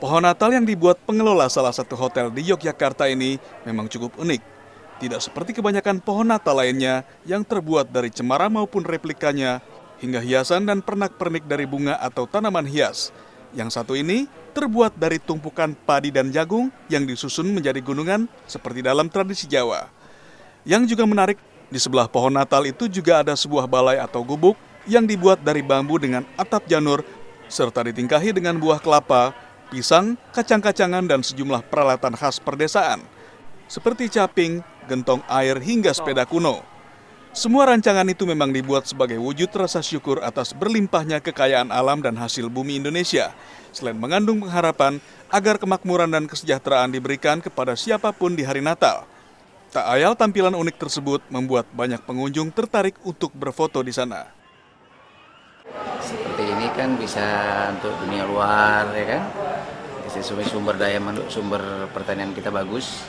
Pohon Natal yang dibuat pengelola salah satu hotel di Yogyakarta ini memang cukup unik. Tidak seperti kebanyakan pohon Natal lainnya yang terbuat dari cemara maupun replikanya, hingga hiasan dan pernak-pernik dari bunga atau tanaman hias. Yang satu ini terbuat dari tumpukan padi dan jagung yang disusun menjadi gunungan seperti dalam tradisi Jawa. Yang juga menarik, di sebelah pohon Natal itu juga ada sebuah balai atau gubuk yang dibuat dari bambu dengan atap janur serta ditingkahi dengan buah kelapa pisang, kacang-kacangan, dan sejumlah peralatan khas perdesaan, seperti caping, gentong air, hingga sepeda kuno. Semua rancangan itu memang dibuat sebagai wujud rasa syukur atas berlimpahnya kekayaan alam dan hasil bumi Indonesia, selain mengandung pengharapan agar kemakmuran dan kesejahteraan diberikan kepada siapa pun di hari Natal. Tak ayal tampilan unik tersebut membuat banyak pengunjung tertarik untuk berfoto di sana. Kan bisa untuk dunia luar ya kan, sesuai sumber daya sumber pertanian kita bagus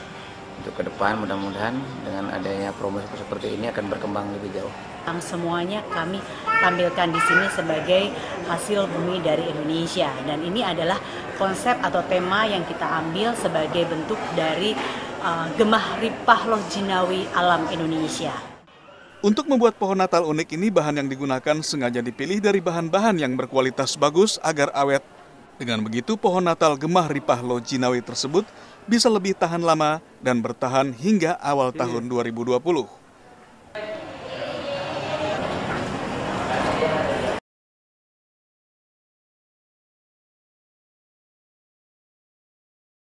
untuk ke depan mudah-mudahan dengan adanya promosi seperti ini akan berkembang lebih jauh. Semuanya kami tampilkan di sini sebagai hasil bumi dari Indonesia dan ini adalah konsep atau tema yang kita ambil sebagai bentuk dari uh, gemah ripah loh jinawi alam Indonesia. Untuk membuat pohon Natal unik ini bahan yang digunakan sengaja dipilih dari bahan-bahan yang berkualitas bagus agar awet dengan begitu, pohon Natal Gemah Ripah Lojinawi tersebut bisa lebih tahan lama dan bertahan hingga awal tahun 2020.